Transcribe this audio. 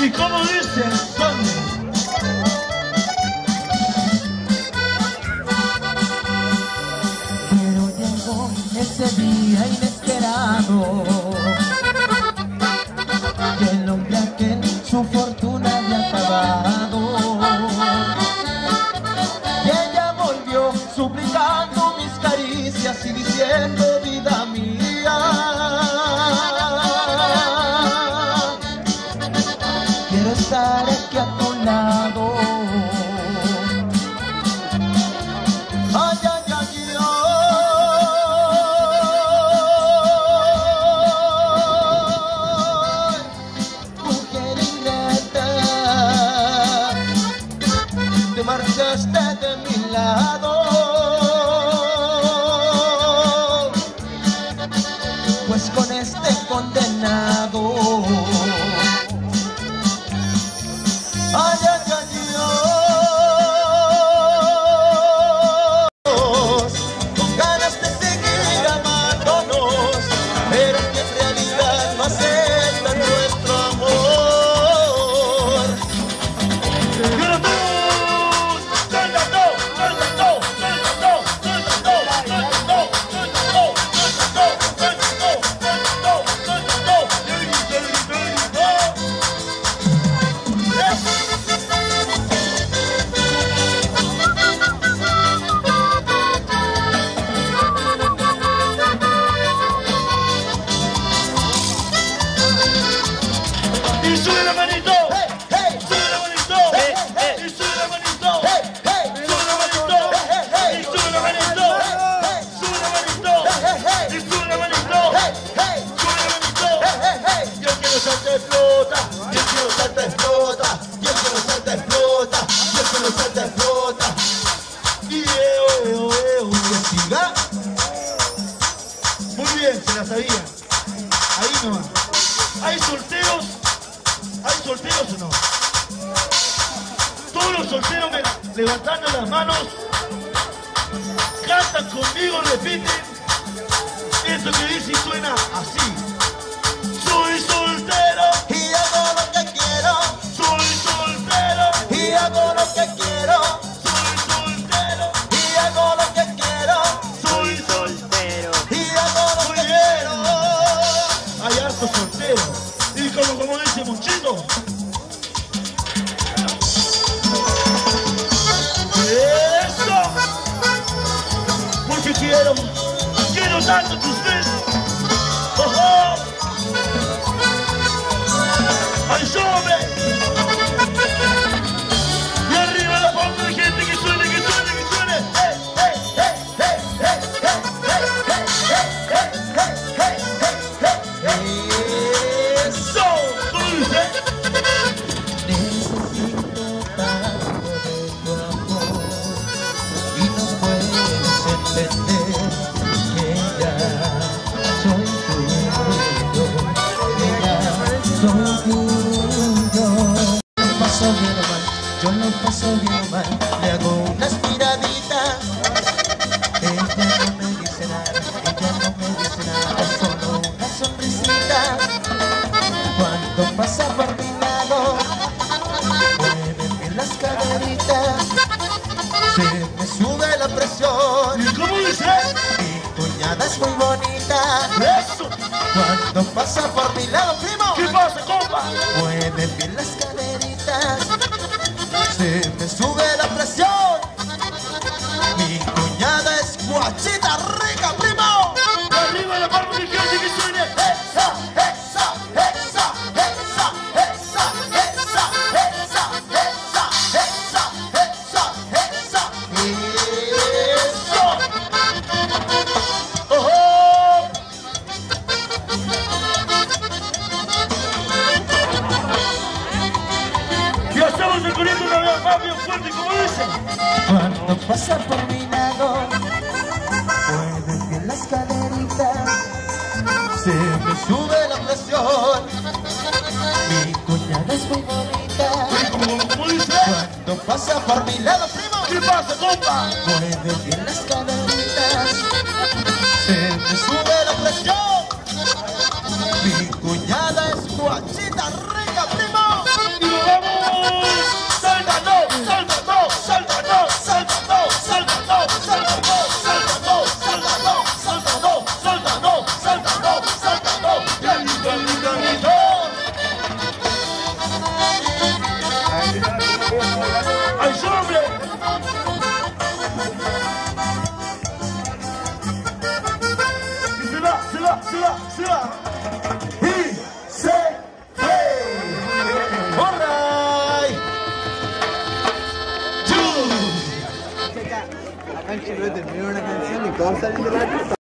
¿Y cómo dice Antonio? Pero llegó ese día inesperado que el hombre aquel su fortuna había acabado y ella volvió suplicando mis caricias y diciendo vida pues con este condenado. salta explota, y el que salta explota, y el que salta explota, y el que salta explota. Y eo, eo, eo, Muy bien, se la sabía. Ahí nomás. ¿Hay solteros? ¿Hay solteros o no? Todos los solteros me levantando las manos, cantan conmigo, repiten. Esto que dice y suena así. quiero, quiero tanto tus besos. No pasa por mi lado, primo. ¿Qué pasa, compa? Puedes estamos recorriendo una vez más bien fuerte, como dice. Cuando pasa por mi lado, puedes bien la escalerita, se me sube la presión. Mi cuñada es muy bonita. Cuando pasa por mi lado, primo, ¿qué pasa, compa? Puedes bien la escalerita. Salvador, Salvador, Salvador, Salvador, Salvador, Salvador, Salvador, Salvador, Salvador, Salvador, Salvador. Canción y todos salen de la pista.